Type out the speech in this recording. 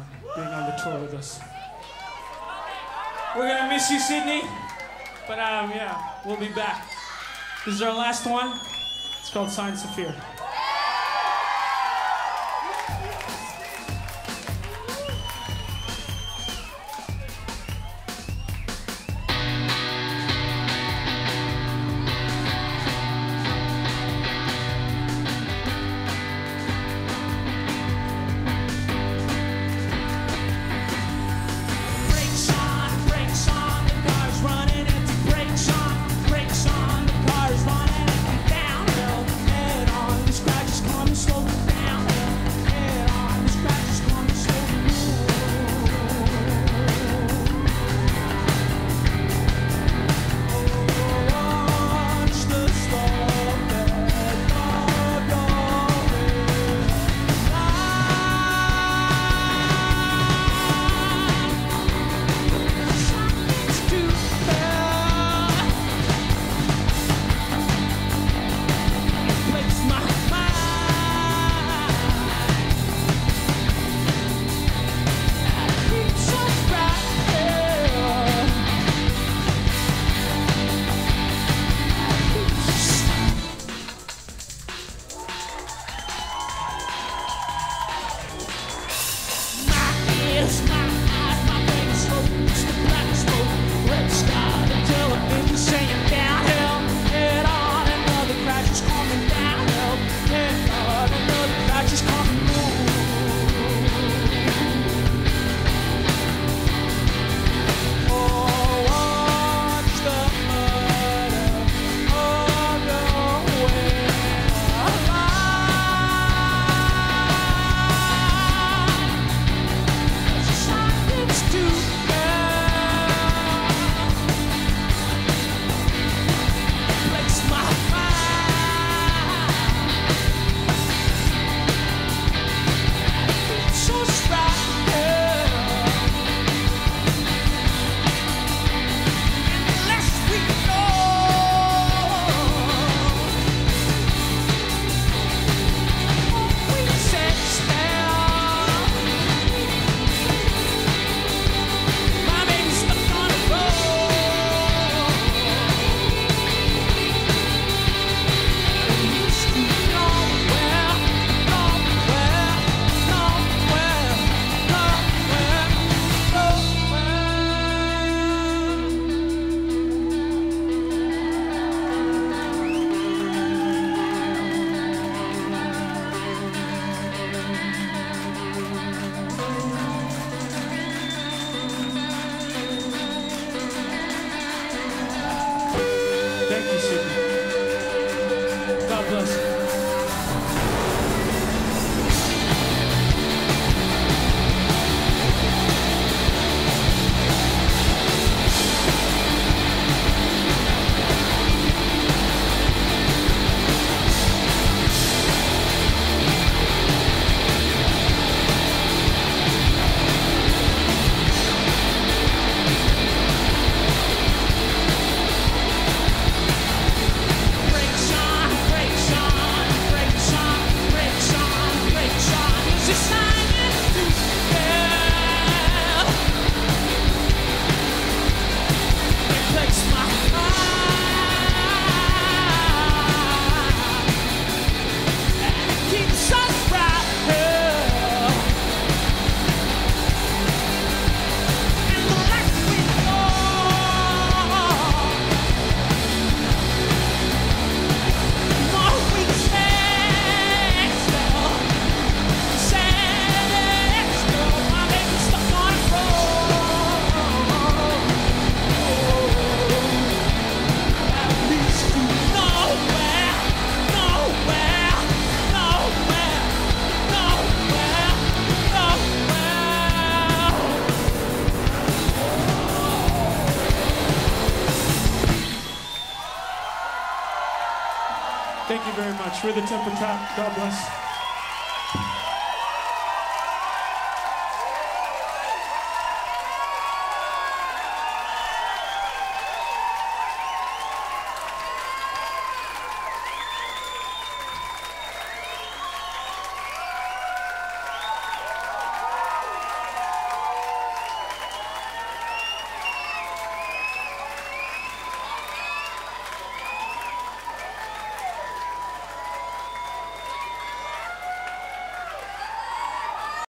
uh, being on the tour with us. We're gonna miss you, Sydney, but um, yeah, we'll be back. This is our last one. It's called Science of Fear. this worship. God bless you. Thank you very much. We're the Temper Trap. God bless.